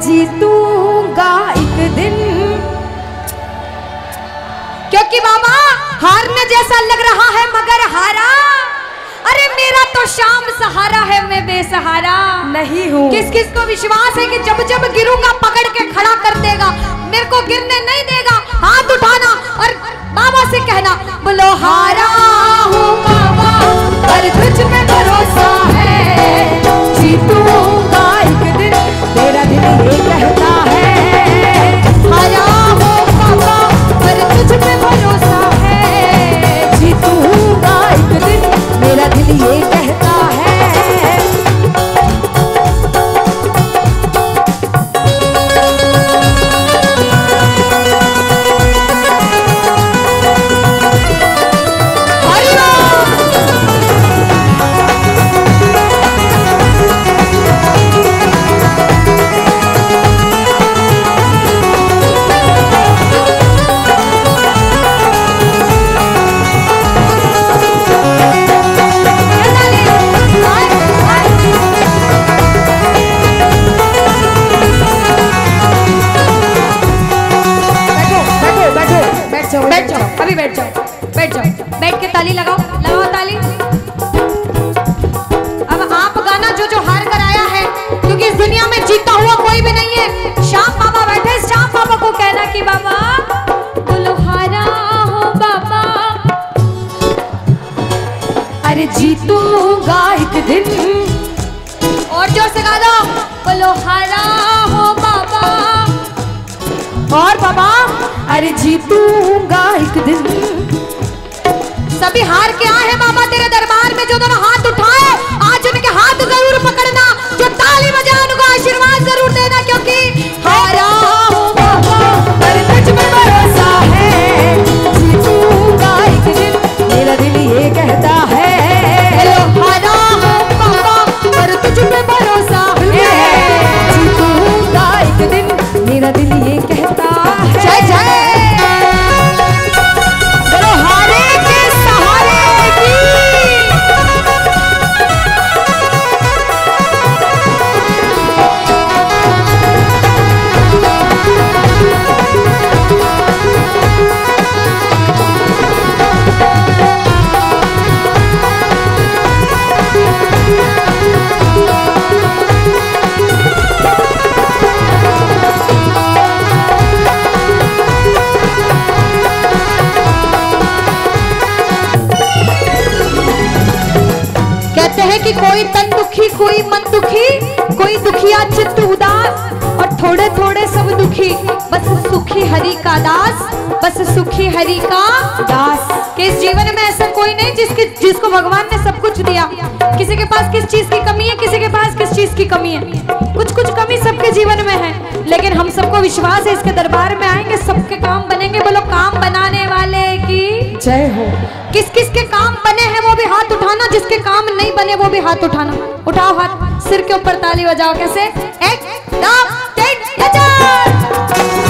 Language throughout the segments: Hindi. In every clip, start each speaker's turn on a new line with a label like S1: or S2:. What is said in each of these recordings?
S1: जीतूँगा एक दिन। क्योंकि बाबा हारने जैसा लग रहा है मगर हारा। अरे मेरा तो शाम सहारा है मैं बेसहारा।
S2: नहीं हूँ।
S1: किस किस को विश्वास है कि जब जब गिरूँगा पकड़ के खड़ा कर देगा? मेरे को गिरने नहीं देगा। हाथ उठाना और बाबा से कहना बोलो हारा हूँ बाबा पर तुझ पे अभी बैठ जाओ बैठ जाओ। बैठ के ताली लगाओ लगाओ ताली। अब आप गाना जो जो हार कर आया है, क्योंकि इस दुनिया में जीता हुआ कोई भी नहीं है। श्याम बाबा बैठे श्याम बाबा को कहना कि बाबा बोलो हारा हो बाबा। अरे जीतूँगा एक दिन। और ज़ोर से गा दो बोलो हारा हो बाबा। और बाबा, अरे जीतूँगा एक दिन। सभी हार के आए हैं बाबा तेरे दरबार में, जो दोनों हाथ उठाए, आज उनके हाथ ज़रूर पकड़ना, जो ताली बजाए कि कोई तन दुखी, कोई मन दुखी, कोई दुखिया चित्त उदास, और थोड़े थोड़े सब दुखी। बस सुखी हरि का दास, बस सुखी हरि का दास। कि इस जीवन में ऐसा कोई नहीं जिसके, जिसको भगवान ने सब कुछ दिया। किसी के पास किस चीज़ की कमी है, किसी के पास किस चीज़ की कमी है? कुछ कुछ कमी सबके जीवन में है। लेकिन हम सबको विश्वास है, इसके दरबार में आएँगे, सबके काम बनेंगे। बोलो, काम बनाने वाले
S2: जय हो।
S1: किस किस के काम बने हैं वो भी हाथ उठाना, जिसके काम नहीं बने वो भी हाथ उठाना। उठाओ हाथ, सिर के ऊपर ताली बजाओ, कैसे? एक, दो, तीन चार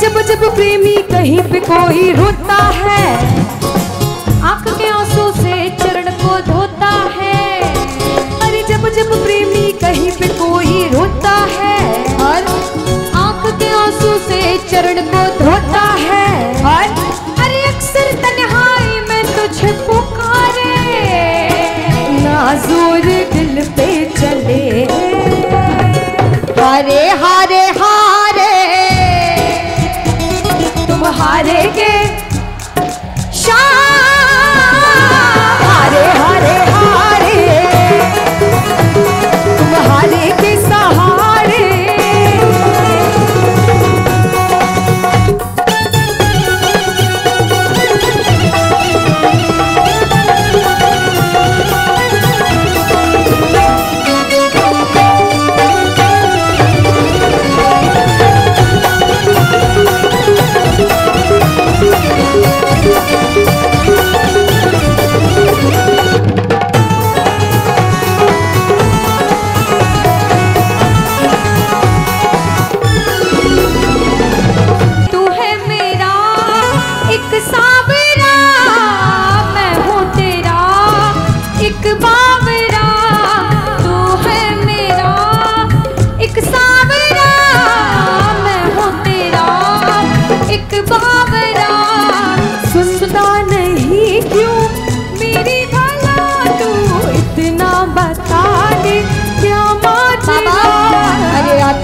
S2: जब जब प्रेमी कहीं पे कोई रोता है,
S1: आँख के आँसू से चरण को धोता है।
S2: अरे जब जब प्रेमी कहीं पे कोई रोता है
S1: और आँख के आँसू से चरण को धोता है। और अरे अक्सर तन्हाई में तुझे पुकारे,
S2: नाजोर दिल पे चले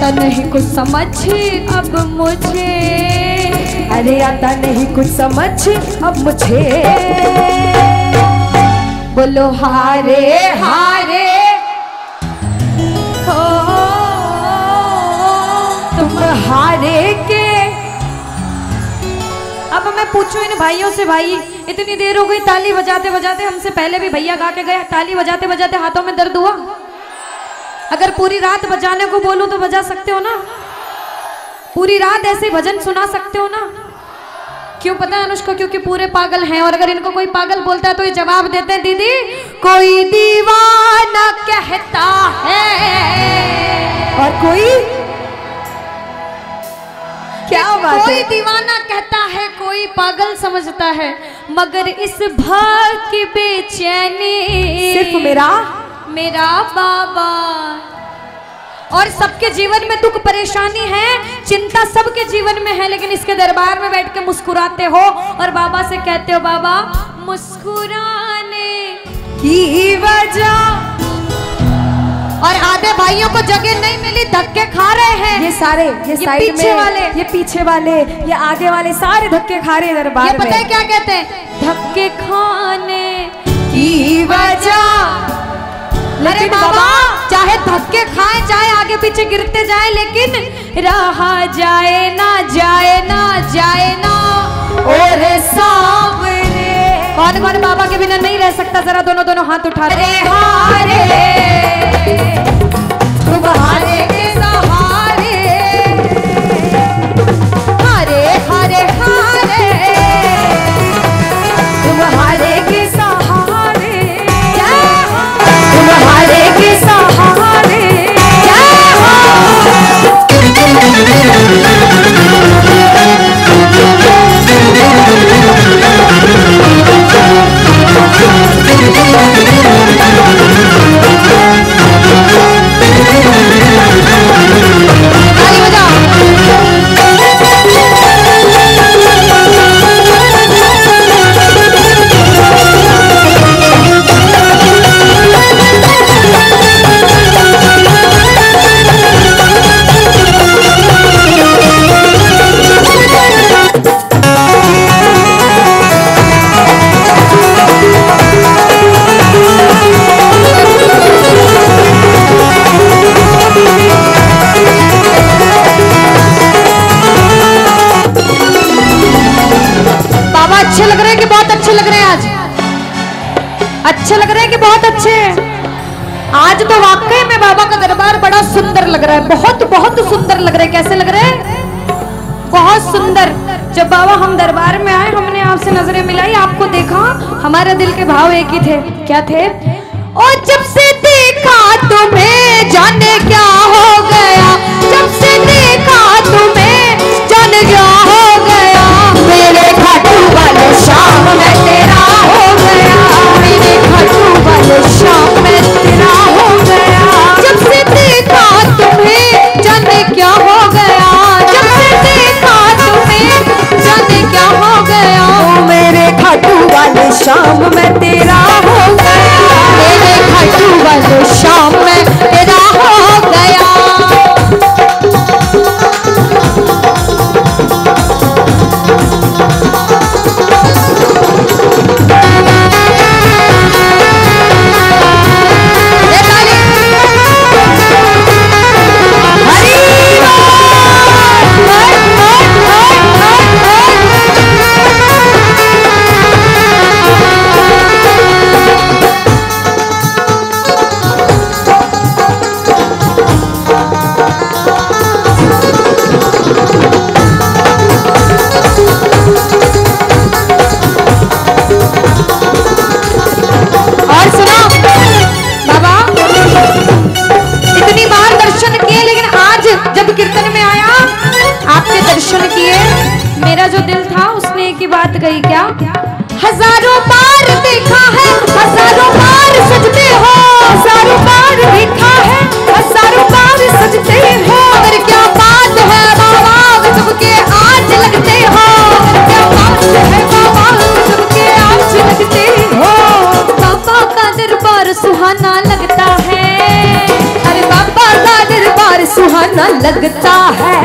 S1: आता नहीं कुछ समझ, अब मुझे।
S2: अरे आता नहीं कुछ समझ, अब मुझे।
S1: बोलो, हारे हारे। हो,
S2: तुम हारे के
S1: अब मैं पूछूँ इन भाइयों से, भाई, इतनी देर हो गई, ताली बजाते बजाते हमसे पहले भी भैया गा के गए, ताली बजाते बजाते हाथों में दर्द हुआ। अगर पूरी रात बजाने को बोलूँ तो बजा सकते हो ना? पूरी रात ऐसे भजन सुना सकते हो ना? क्यों पता है अनुष्का क्योंकि पूरे पागल हैं और अगर इनको कोई पागल बोलता है तो ये जवाब देते हैं दीदी कोई दीवाना कहता है।
S2: और कोई? क्या बात
S1: कोई दीवाना कहता है कोई पागल समझता है मगर इस भाग की बेचैनी
S2: सिर्फ़ मेरा?
S1: मेरा बाबा। और सबके जीवन में दुख परेशानी है चिंता सबके जीवन में है लेकिन इसके दरबार में बैठ के मुस्कुराते हो और बाबा से कहते हो बाबा मुस्कुराने
S2: की वजह।
S1: और आधे भाइयों को जगह नहीं मिली धक्के खा रहे हैं।
S2: ये सारे ये,
S1: ये
S2: साइड
S1: पीछे
S2: में
S1: वाले।
S2: ये पीछे वाले ये आगे वाले सारे धक्के खा रहे हैं
S1: ये
S2: दरबार
S1: पता है क्या कहते हैं? धक्के खाने
S2: लेकिन
S1: बाबा चाहे धक्के खाए चाहे आगे पीछे गिरते जाए लेकिन रहा जाए ना जाए ना जाए ना
S2: और सावरे
S1: कौन कौन बाबा के बिना नहीं रह सकता? जरा दोनों दोनों हाथ उठा रहे
S2: हारे।
S1: अच्छे लग रहे हैं कि बहुत अच्छे हैं? आज तो वाकई में बाबा का दरबार बड़ा सुंदर लग रहा है। बहुत बहुत सुंदर लग रहा है। कैसे लग रहे हैं? बहुत सुंदर। जब बाबा हम दरबार में आए, हमने आपसे नज़रें मिलाई, आपको देखा, हमारे दिल के भाव एक ही थे। क्या थे? और जब से देखा, तुम्हें जाने क्या हो गया? शाम में मेरा जो दिल था, उसने की बात कही, क्या? हज़ारों बार देखा है,
S2: हज़ारों बार सजते हो,
S1: हज़ारों बार देखा है, हज़ारों बार सजते हो। अगर क्या बात है, बाबा सबके आज लगते हो। क्या बात है, बाबा सबके आज लगते हो। बाबा का दरबार सुहाना लगता है। अरे बाबा का दरबार सुहाना लगता है।